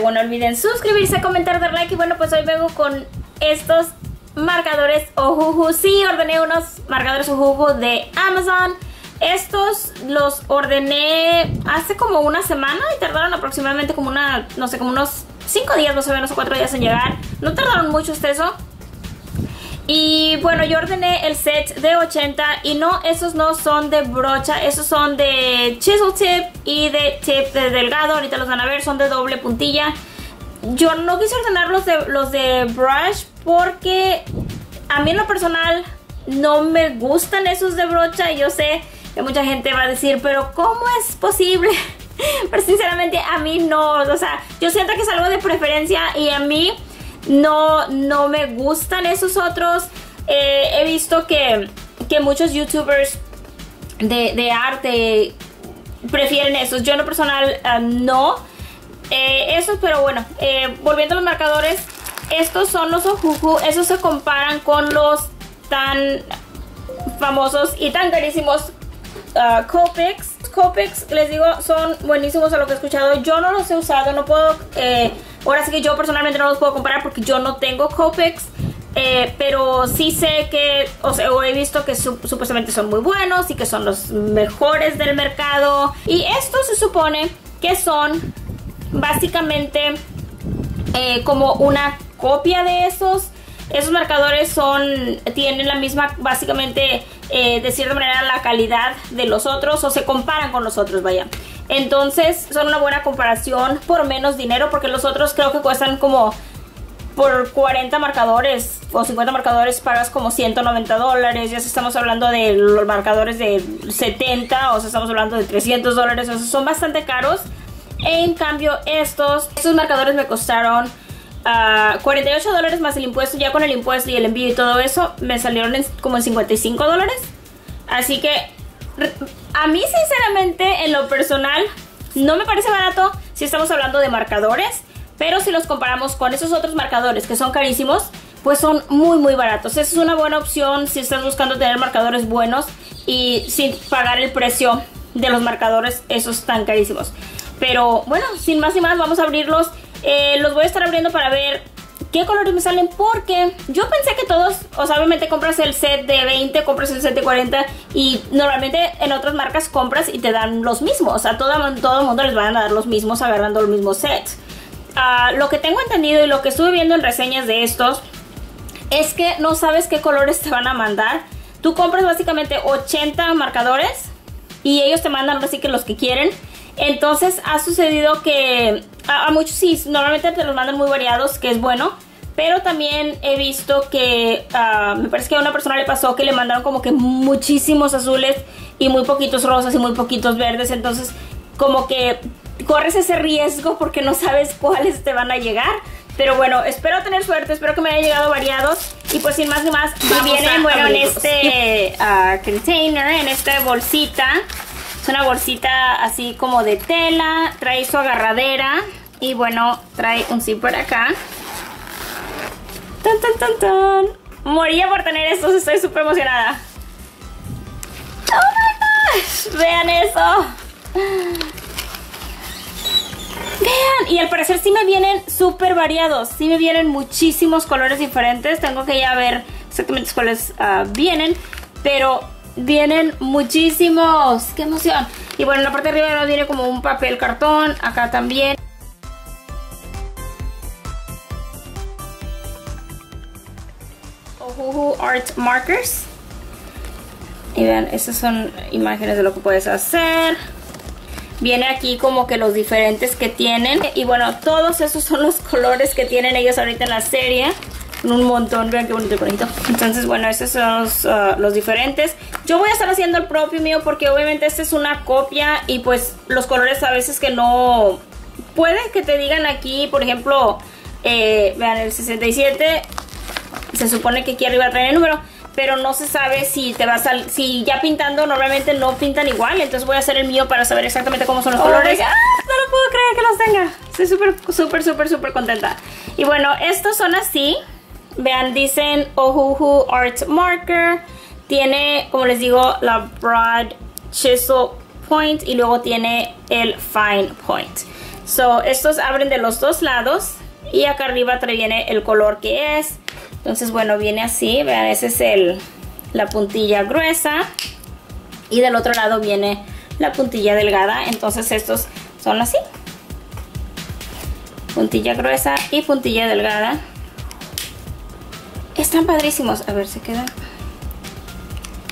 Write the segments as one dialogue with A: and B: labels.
A: bueno, no olviden suscribirse, comentar, dar like y bueno, pues hoy vengo con estos marcadores Ohuhu. Sí, ordené unos marcadores Ohuhu de Amazon. Estos los ordené hace como una semana y tardaron aproximadamente como una, no sé, como unos 5 días más o menos o 4 días en llegar. No tardaron mucho este eso. Y bueno, yo ordené el set de 80 y no, esos no son de brocha, esos son de chisel tip y de tip de delgado, ahorita los van a ver, son de doble puntilla. Yo no quise ordenar los de, los de brush porque a mí en lo personal no me gustan esos de brocha y yo sé que mucha gente va a decir, pero ¿cómo es posible? pero sinceramente a mí no, o sea, yo siento que es algo de preferencia y a mí no, no me gustan esos otros. Eh, he visto que, muchos youtubers de, arte prefieren esos. Yo en lo personal ah, no. Eh, esos, pero bueno, eh, volviendo a los marcadores, estos son los Ojuju. Esos se comparan con los tan famosos y tan carísimos uh, Copics. Copics, les digo, son buenísimos a lo que he escuchado. Yo no los he usado, no puedo Ahora sí que yo personalmente no los puedo comparar porque yo no tengo Copex. Eh, pero sí sé que, o sea, he visto que supuestamente son muy buenos y que son los mejores del mercado. Y estos se supone que son básicamente eh, como una copia de esos. Esos marcadores son, tienen la misma, básicamente, eh, de cierta manera, la calidad de los otros o se comparan con los otros, vaya. Entonces son una buena comparación por menos dinero porque los otros creo que cuestan como por 40 marcadores o 50 marcadores pagas como 190 dólares. Ya estamos hablando de los marcadores de 70 o sea, estamos hablando de 300 dólares. O sea, son bastante caros. En cambio estos, estos marcadores me costaron 48 ah, dólares más el impuesto. Ya con el impuesto y el envío y todo eso me salieron como en 55 dólares. Así que a mí sinceramente en lo personal no me parece barato si estamos hablando de marcadores, pero si los comparamos con esos otros marcadores que son carísimos, pues son muy muy baratos. Esa es una buena opción si estás buscando tener marcadores buenos y sin pagar el precio de los marcadores esos tan carísimos. Pero bueno, sin más y más vamos a abrirlos. Eh, los voy a estar abriendo para ver qué colores me salen porque yo pensé que todos, o sea, obviamente compras el set de 20, compras el set de 40 y normalmente en otras marcas compras y te dan los mismos, o sea, todo, todo el mundo les van a dar los mismos agarrando los mismos sets. Ah, lo que tengo entendido y lo que estuve viendo en reseñas de estos es que no sabes qué colores te van a mandar. Tú compras básicamente 80 marcadores y ellos te mandan así que los que quieren. Entonces ha sucedido que a, muchos sí, normalmente te los mandan muy variados, que es bueno. Pero también he visto que ah, me parece que a una persona le pasó que le mandaron como que muchísimos azules y muy poquitos rosas y muy poquitos verdes. Entonces como que corres ese riesgo porque no sabes cuáles te van a llegar. Pero bueno, espero tener suerte, espero que me hayan llegado variados. Y pues sin más ni más, vienen bueno, en este uh, container, en esta bolsita una bolsita así como de tela, trae su agarradera y bueno, trae un zipper acá. Tan, tan, tan, tan. Moría por tener estos, estoy súper emocionada. ¡Oh my gosh! Vean eso. Vean, y al parecer sí me vienen súper variados. Sí me vienen muchísimos colores diferentes. Tengo que ya ver exactamente cuáles uh, vienen. Pero vienen muchísimos. ¡Qué emoción! Y bueno, en la parte de arriba viene como un papel cartón. Acá también. Ohuhu Art Markers. Y vean, estas son imágenes de lo que puedes hacer. Viene aquí como que los diferentes que tienen. Y bueno, todos esos son los colores que tienen ellos ahorita en la serie un montón, vean qué bonito y bonito. Entonces, bueno, estos son uh, los, diferentes. Yo voy a estar haciendo el propio mío porque obviamente este es una copia y pues los colores a veces que no... Puede que te digan aquí, por ejemplo, eh, vean el 67, se supone que aquí arriba trae el número, pero no se sabe si te va a salir, si ya pintando normalmente no pintan igual, entonces voy a hacer el mío para saber exactamente cómo son los oh colores. no lo puedo creer que los tenga. Estoy súper, súper, súper, súper contenta. Y bueno, estos son así. Vean, dicen Ohuhu Art Marker. Tiene, como les digo, la Broad Chisel Point y luego tiene el Fine Point. So, estos abren de los dos lados y acá arriba viene el color que es. Entonces, bueno, viene así, vean, ese es el, la puntilla gruesa y del otro lado viene la puntilla delgada. Entonces, estos son así. Puntilla gruesa y puntilla delgada. Están padrísimos. A ver, se quedan.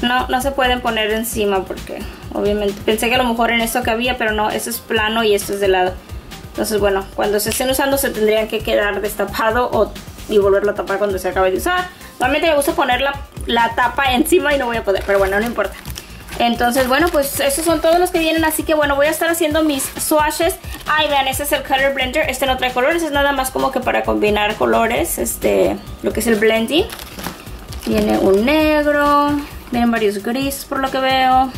A: No, no se pueden poner encima porque obviamente pensé que a lo mejor en esto que había, pero no, eso es plano y esto es de lado. Entonces, bueno, cuando se estén usando se tendrían que quedar destapado o, y volverlo a tapar cuando se acabe de usar. Normalmente me gusta poner la, la tapa encima y no voy a poder, pero bueno, no importa. Entonces, bueno, pues esos son todos los que vienen, así que bueno, voy a estar haciendo mis swatches. Ay, vean, este es el Color Blender, este no trae colores, es nada más como que para combinar colores, este, lo que es el blending. Viene un negro, vienen varios grises por lo que veo.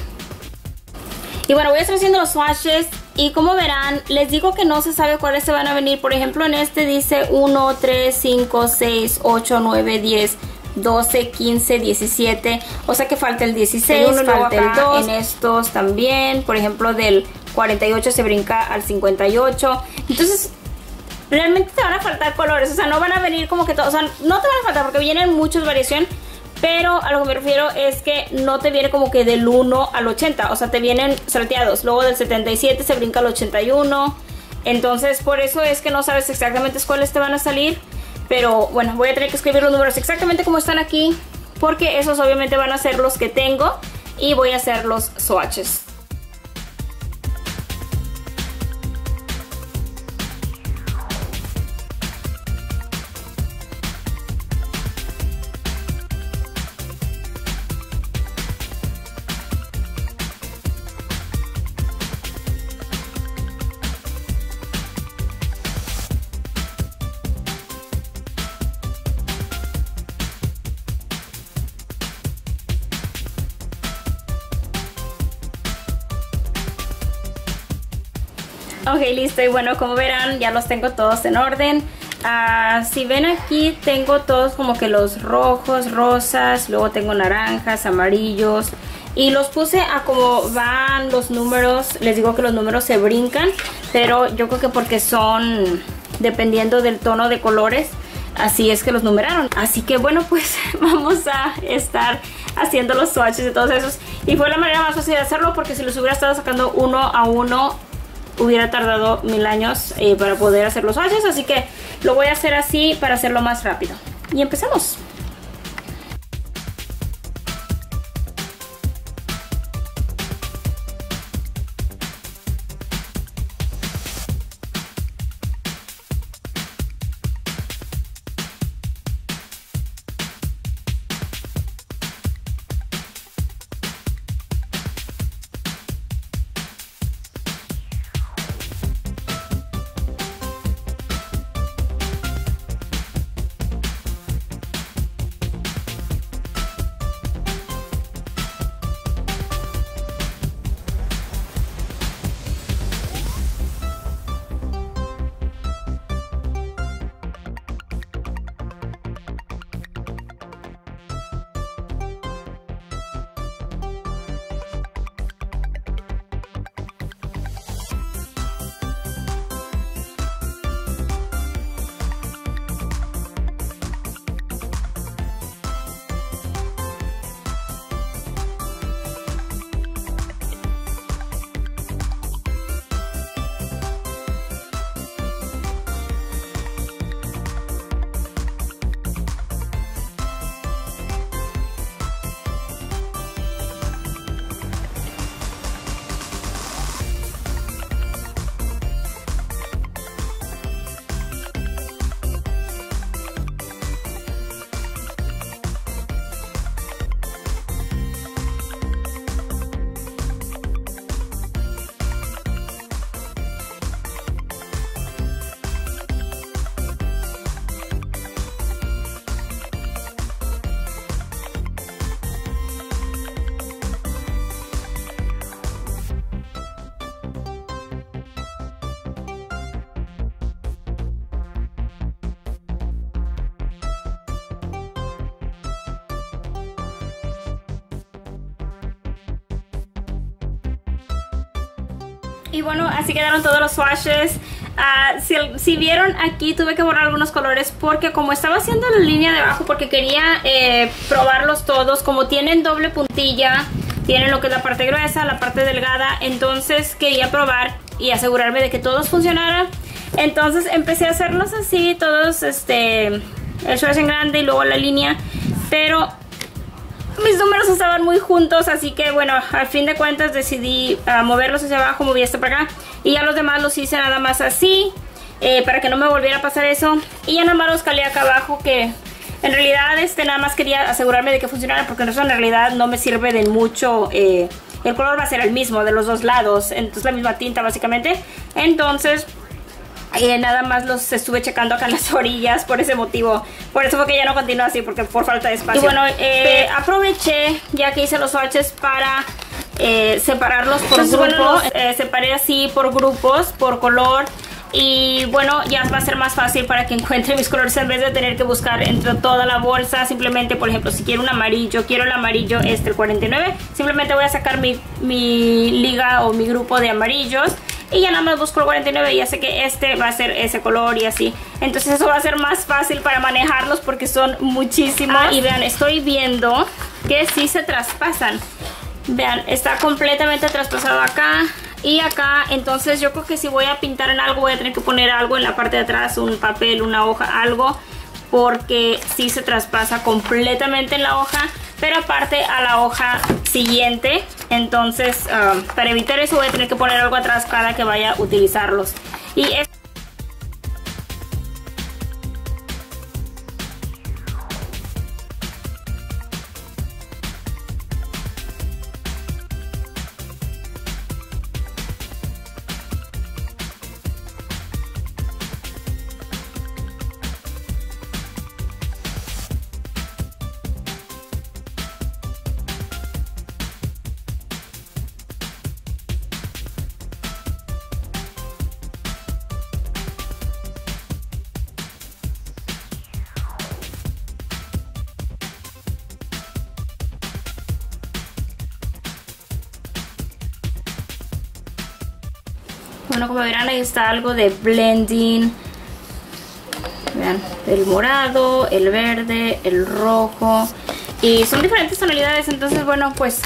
A: Y bueno, voy a estar haciendo los swatches y como verán, les digo que no se sabe cuáles se van a venir. Por ejemplo, en este dice 1, 3, 5, 6, 8, 9, 10, 12, 15, 17. O sea que falta el 16, falta el 2. En estos también, por ejemplo, del 48 se brinca al 58. Entonces, realmente te van a faltar colores. O sea, no van a venir como que todos. O sea, no te van a faltar porque vienen muchas variaciones. Pero a lo que me refiero es que no te viene como que del 1 al 80. O sea, te vienen salteados. Luego del 77 se brinca al 81. Entonces, por eso es que no sabes exactamente cuáles te van a salir. Pero bueno, voy a tener que escribir los números exactamente como están aquí. Porque esos obviamente van a ser los que tengo. Y voy a hacer los swatches. Ok, listo. Y bueno, como verán, ya los tengo todos en orden. Uh, si ven aquí, tengo todos como que los rojos, rosas, luego tengo naranjas, amarillos. Y los puse a como van los números. Les digo que los números se brincan, pero yo creo que porque son dependiendo del tono de colores. Así es que los numeraron. Así que bueno, pues vamos a estar haciendo los swatches de todos esos. Y fue la manera más fácil de hacerlo porque si los hubiera estado sacando uno a uno hubiera tardado mil años eh, para poder hacer los swatches, así que lo voy a hacer así para hacerlo más rápido. Y empecemos. Y bueno, así quedaron todos los swatches. ah, si, vieron aquí tuve que borrar algunos colores porque como estaba haciendo la línea de abajo porque quería eh, probarlos todos, como tienen doble puntilla, tienen lo que es la parte gruesa, la parte delgada, entonces quería probar y asegurarme de que todos funcionaran. Entonces empecé a hacerlos así, todos, este, el short en grande y luego la línea, pero mis números estaban muy juntos, así que bueno, al fin de cuentas decidí ah, moverlos hacia abajo, moví este para acá y ya los demás los hice nada más así, eh, para que no me volviera a pasar eso. Y ya nada más los calé acá abajo que en realidad este nada más quería asegurarme de que funcionara porque eso en realidad no me sirve de mucho. Eh, el color va a ser el mismo de los dos lados, entonces la misma tinta básicamente. Entonces eh, nada más los estuve checando acá en las orillas por ese motivo. Por eso fue que ya no continúo así, porque por falta de espacio. Y bueno, eh, aproveché ya que hice los swatches para eh, separarlos por grupos. separé así por grupos, por color. Y bueno, ya va a ser más fácil para que encuentre mis colores en vez de tener que buscar entre toda la bolsa. Simplemente, por ejemplo, si quiero un amarillo, quiero el amarillo este, el 49. Simplemente voy a sacar mi, mi liga o mi grupo de amarillos y ya nada más busco el 49 y ya sé que este va a ser ese color y así. Entonces eso va a ser más fácil para manejarlos porque son muchísimos. Ah, y vean, estoy viendo que sí se traspasan. Vean, está completamente traspasado acá y acá. Entonces yo creo que si voy a pintar en algo voy a tener que poner algo en la parte de atrás, un papel, una hoja, algo. Porque sí se traspasa completamente en la hoja pero aparte a la hoja siguiente. Entonces, um, para evitar eso voy a tener que poner algo atrás cada que vaya a utilizarlos. Y Bueno, como verán ahí está algo de blending. Vean, el morado, el verde, el rojo. Y son diferentes tonalidades, entonces bueno, pues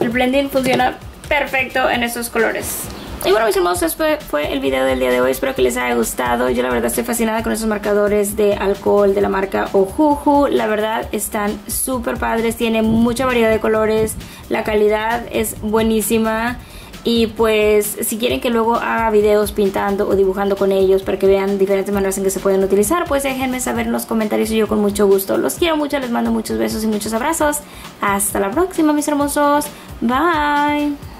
A: el blending funciona perfecto en esos colores. Y bueno mis hermosos, este fue el video del día de hoy, espero que les haya gustado. Yo la verdad estoy fascinada con esos marcadores de alcohol de la marca Ojuju. La verdad están súper padres, tienen mucha variedad de colores, la calidad es buenísima. Y pues si quieren que luego haga videos pintando o dibujando con ellos para que vean diferentes maneras en que se pueden utilizar, pues déjenme saber en los comentarios y yo con mucho gusto. Los quiero mucho, les mando muchos besos y muchos abrazos. Hasta la próxima mis hermosos. Bye.